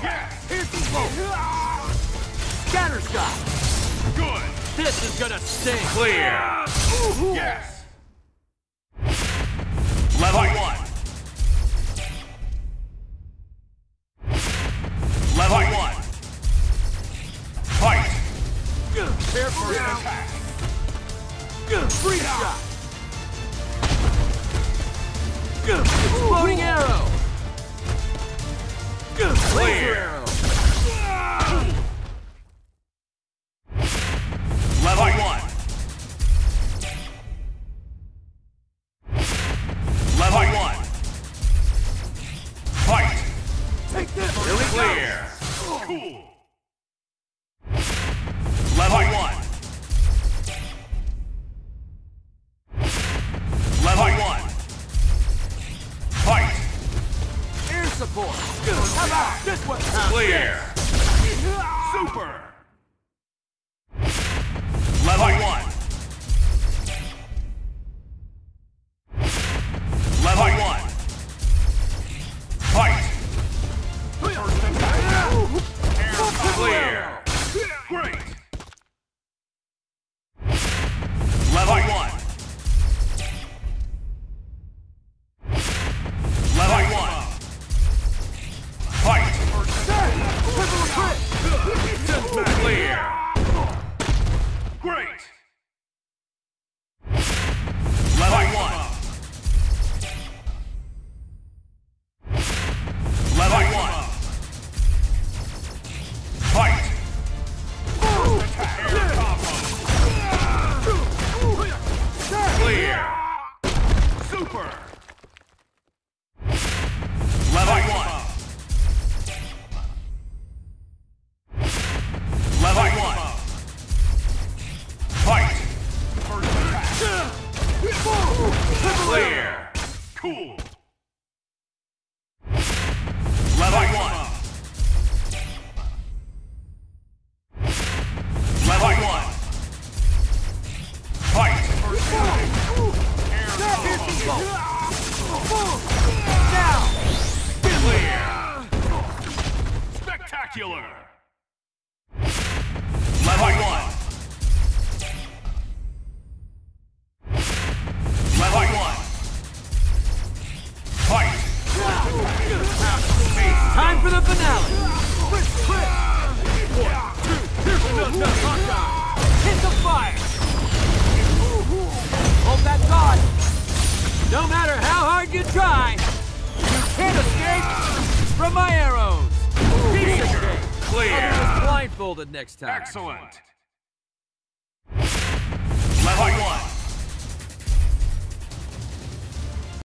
Blow. Scatter shot. Good. This is gonna sting. Clear. Yes. Level one. Level one. Fight. Good. Prepare for it. Attack. Good free shot. Good. Exploding arrow. Cool. Level one. Level one. Fight. Air support. How about this one? Clear. Super. Cool. Level one. Level one. Fight. Now. Clear. Spectacular. Time for the finale. Hit the fire. Hold that thought. No matter how hard you try, you can't escape from my arrows. Piece of cake. Clear. I'll blindfolded next time. Excellent.